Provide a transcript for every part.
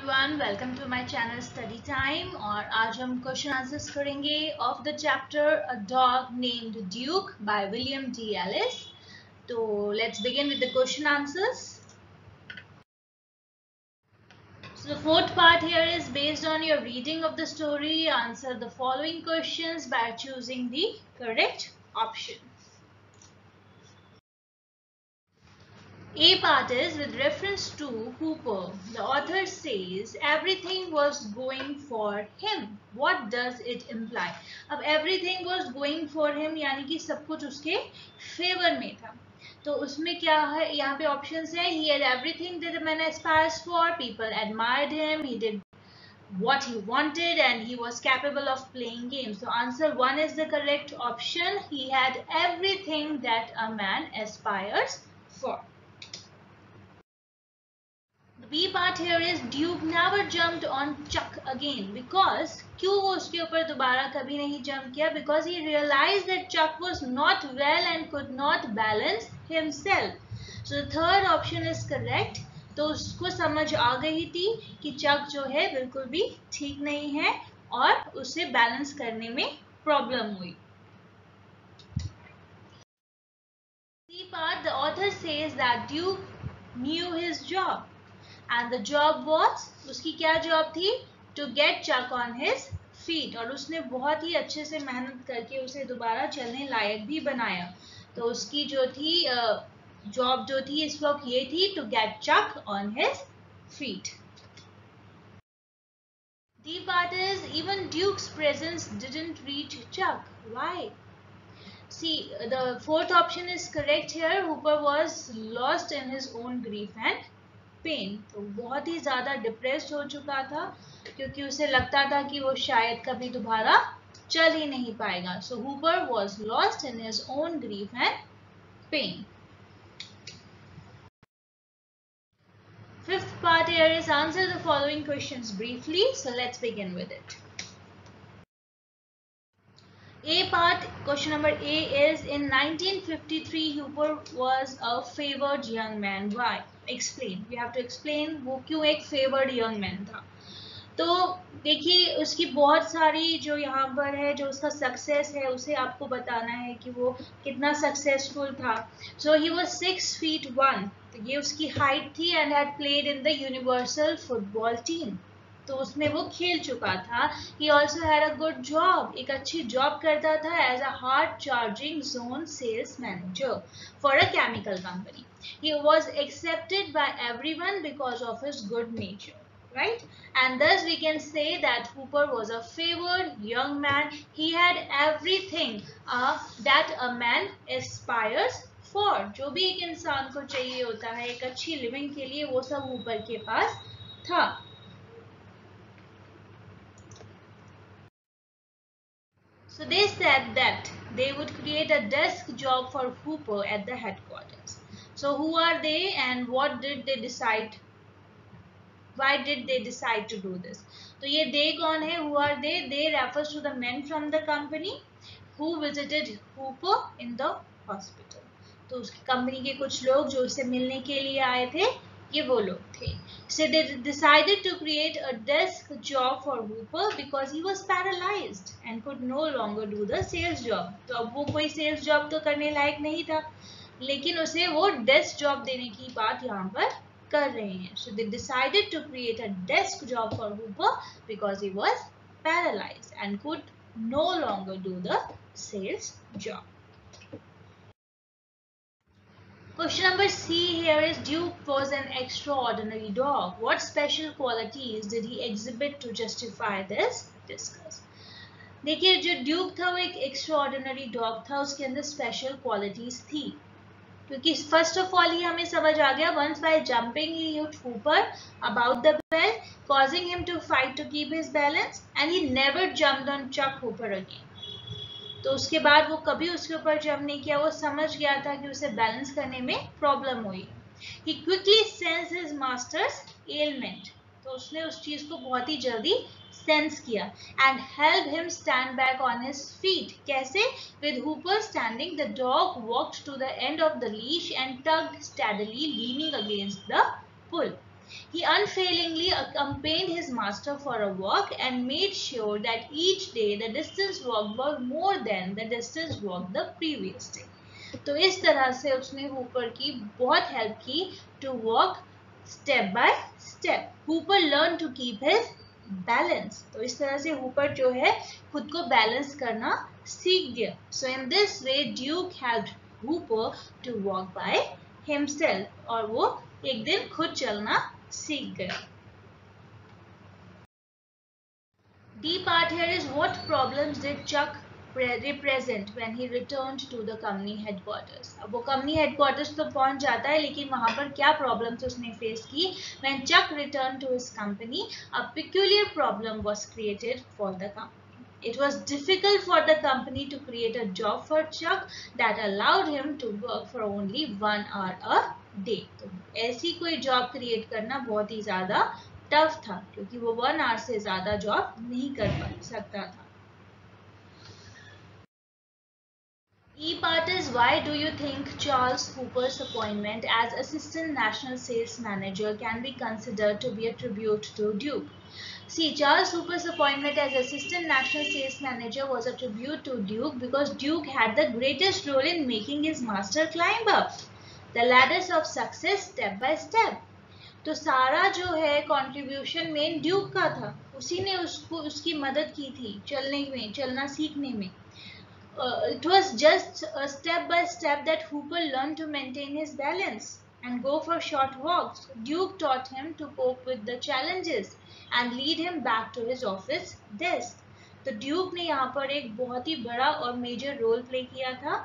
Everyone welcome to my channel study time और आज हम क्वेश्चन आंसर्स करेंगे of the chapter a dog named Duke by William D Ellis तो let's begin with the question answers So the fourth part here is based on your reading of the story. Answer the following questions by choosing the correct option. A part is with reference to Hooper. The author says everything was going for him. What does it imply? अब everything was going for him यानी कि सब कुछ उसके favour में था तो उसमें क्या है यहाँ पे ऑप्शंस है he had everything that a man aspires for people admired him he did what he wanted and he was capable of playing games so answer one is the correct option he had everything that a man aspires for B part here is Duke never jumped on Chuck again because क्यों वो उसके ऊपर दोबारा कभी नहीं jump किया because he realized that Chuck was not well and could not balance himself. So the third option is correct. तो उसको समझ आ गई थी कि चक जो है बिल्कुल भी ठीक नहीं है और उसे बैलेंस करने में प्रॉब्लम हुई part the author says that Duke knew his job and the job was उसकी क्या जॉब थी to get Chuck on his feet और उसने बहुत ही अच्छे से मेहनत करके उसे दोबारा चलने लायक भी बनाया तो उसकी जो थी जॉब जो थी इस वक्त ये थी to get Chuck on his feet part is even Duke's presence didn't reach Chuck. Why? See, the fourth option is correct here. Hooper was lost in his own grief and pain तो बहुत ही ज़्यादा depressed हो चुका था क्योंकि उसे लगता था कि वो शायद कभी दोबारा चल ही नहीं पाएगा so Hooper was lost in his own grief and pain Fifth part here is answer the following questions briefly. So let's begin with it. A part, question number A is in 1953 Hooper was a favored young man. Why? Explain we have to explain वो क्यों एक favoured young man था। तो देखिए, उसकी बहुत सारी जो यहाँ पर है, जो उसका सक्सेस है, उसे आपको बताना है कि वो कितना सक्सेसफुल था। So he was six feet one ये उसकी हाइट थी and had played in the universal football team तो उसमें वो खेल चुका था। He also had a good job एक अच्छी जॉब करता था as a hard charging zone sales manager for a chemical company He was accepted by everyone because of his good nature. Right? And thus we can say that Hooper was a favored young man. He had everything uh, that a man aspires for. जो भी एक इंसान को चाहिए होता है एक अच्छी लिविंग के लिए वो सब ऊपर के पास था So they said that they would create a desk job for Hooper at the headquarters. So who are they and what did they decide? Why did they decide to do this? तो ये they कौन है? Who are they? They refers to the men from the company who visited Hooper in the hospital. तो उसकी company के कुछ लोग जो उससे मिलने के लिए आए थे ये वो लोग थे so they decided to create a desk job for Hooper because he was paralyzed and could no longer do the sales job तो अब वो कोई sales job तो करने लायक नहीं था लेकिन उसे वो डेस्क जॉब देने की बात यहाँ पर कर रहे हैं so they decided to create a desk job for Hooper because he was paralysed and could no longer do the sales job. Question number C here is Duke was an extraordinary dog. What special qualities did he exhibit to justify this? Discuss. देखिए जो Duke था वो एक extraordinary dog था उसके अंदर special qualities थी क्योंकि फ़र्स्ट ऑफ़ ऑल ही हमें समझ आ गया वंस बाय जंपिंग ही यूट ऊपर about the bed causing him to fight to keep his balance, and he never jumped on Chuck Hooper again. तो उसके बाद वो कभी उसके ऊपर जंप नहीं किया, वो समझ गया था कि उसे बैलेंस करने में प्रॉब्लम हुई. He quickly sensed his master's ailment. तो उसने उस चीज़ को बहुत ही जल्दी सेंस किया and help him stand back on his feet कैसे with Hooper standing the dog walked to the end of the leash and tugged steadily leaning against the pull He unfailingly accompanied his master for a walk and made sure that each day the distance walked was more than the distance walked the previous day. तो इस तरह से उसने Hooper की बहुत help की to walk step by step Hooper learn to keep his balance तो इस तरह से हुपर जो है, खुद को बैलेंस करना सीख गया। So in this way Duke help to walk by himself और वो एक दिन खुद चलना सीख गया। The part here is what problems did Chuck represent when he returned to the company headquarters. अब वो company headquarters तो पहुँच जाता है लेकिन वहाँ पर क्या problems उसने face की when Chuck returned to his company a peculiar problem was created for the company. It was difficult for the company to create a job for Chuck that allowed him to work for only one hour a day. तो ऐसी कोई job create करना बहुत ही ज़्यादा tough था क्योंकि वो one hour से ज़्यादा जॉब नहीं कर सकता था E part is why do you think Charles Hooper's appointment as Assistant National Sales Manager can be considered to be a tribute to Duke? See, Charles Hooper's appointment as Assistant National Sales Manager was a tribute to Duke because Duke had the greatest role in making his master climb up the ladders of success step by step. तो सारा जो है contribution main Duke का था उसी ने उसको उसकी मदद की थी चलने में चलना सीखने में uh, it was just a step by step that Hooper learned to maintain his balance and go for short walks. Duke taught him to cope with the challenges and lead him back to his office desk. तो Duke ने यहाँ पर एक बहुत ही बड़ा और major role play किया था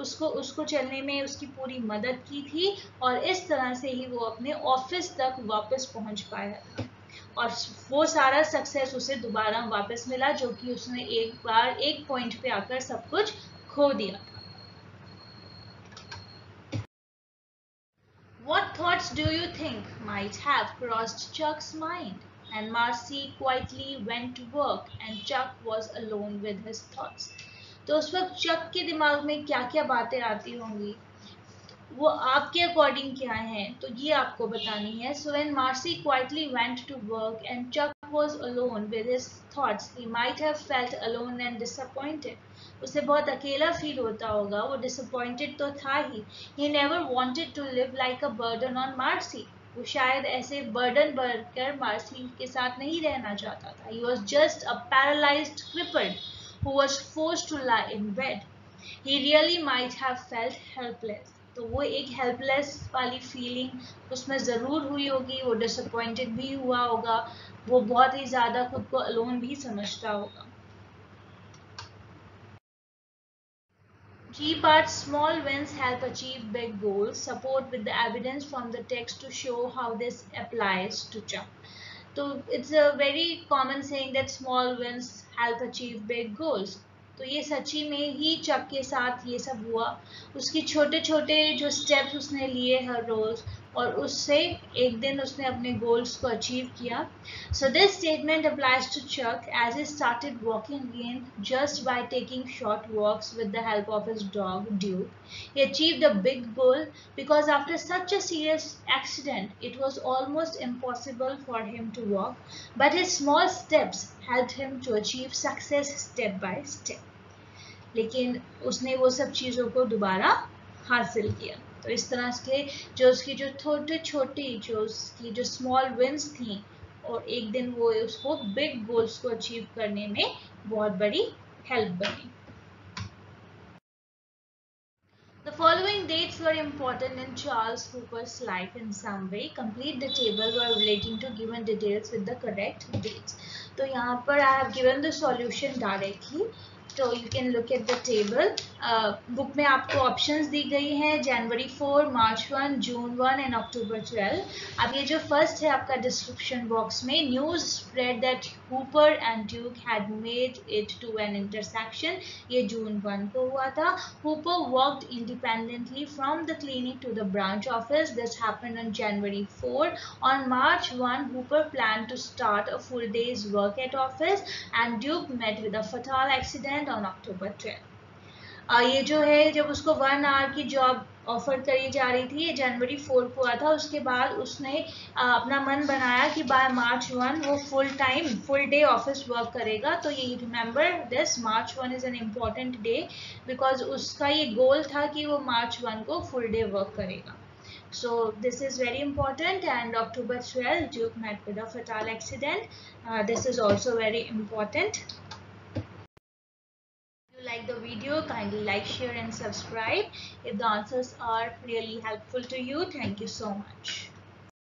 उसको उसको चलने में उसकी पूरी मदद की थी और इस तरह से ही वो अपने ऑफ़िस तक वापस पहुँच पाया था और वो सारा सक्सेस उसे दोबारा वापस मिला जो कि उसने एक बार एक पॉइंट पे आकर सब कुछ खो दिया What thoughts do you think might have crossed Chuck's mind? And Marcy quietly went to work and Chuck was alone with his thoughts. तो उस वक्त चक के दिमाग में क्या क्या बातें आती होंगी वो आपके अकॉर्डिंग क्या है तो ये आपको बतानी है। So when Marcy quietly went to work and Chuck was alone with his thoughts he might have felt alone and disappointed उसे बहुत अकेला फील होता होगा, वो डिसअपॉइंटेड तो था ही। He never wanted to live like a burden on Marcy वो शायद ऐसे बर्डन बनकर मार्सी के साथ नहीं रहना चाहता था। He was just a paralysed crippled who was forced to lie in bed he really might have felt helpless तो वो एक हेल्पलेस वाली फीलिंग उसमें ज़रूर हुई होगी वो डिसअपॉइंटेड भी हुआ होगा वो बहुत ही ज़्यादा खुद को अलोन भी समझता होगा G part small wins help achieve big goals. Support with the evidence from the text to show how this applies to Chuck. So it's a very common saying that small wins help achieve big goals. तो ये सची में ही चक के साथ ये सब हुआ। उसकी छोटे छोटे जो स्टेप्स उसने लिए हर रोज और उससे एक दिन उसने अपने गोल्स को अचीव किया। So this statement applies to Chuck as a started walking again just by taking short walks with the help of his dog Duke he achieve the big goal because after such a serious accident it was almost impossible for him to walk but his small steps help him to achieve success step by step लेकिन उसने वो सब चीज़ों को दोबारा हासिल किया तो इस तरह से जो उसकी जो छोटे छोटी जो उसकी जो स्मॉल विंस थी और एक दिन वो उसको बिग गोल्स को अचीव करने में बहुत बड़ी हेल्प बनी The following dates were important in Charles Hooper's life in some way. Complete the table while relating to given details with the correct dates. तो यहाँ पर I have given the solution directly. तो you can look at the table book में आपको options दी गई हैं January four March one June one and October twelve अब ये जो फ़र्स्ट है आपका डिस्क्रिप्शन बॉक्स में news spread that Hooper and Duke had made it to an intersection ये जून वन को हुआ था। Hooper worked independently from the clinic to the branch office this happened on January four on March one Hooper plan to start a full day's work at office and Duke met with a fatal accident on October twelve ये जो है जब उसको one hour की job offer करी जा रही थी ये जनवरी फोर को हुआ था उसके बाद उसने अपना मन बनाया कि बाय मार्च वन वो full time full day office work करेगा तो ये remember this March one is an important day because उसका ये गोल था कि वो मार्च वन को फुल डे वर्क करेगा So this is very important and October 12 Duke met with a fatal accident. Uh, this is also very important. Like the video, kindly like, share and subscribe. If the answers are really helpful to you, thank you so much.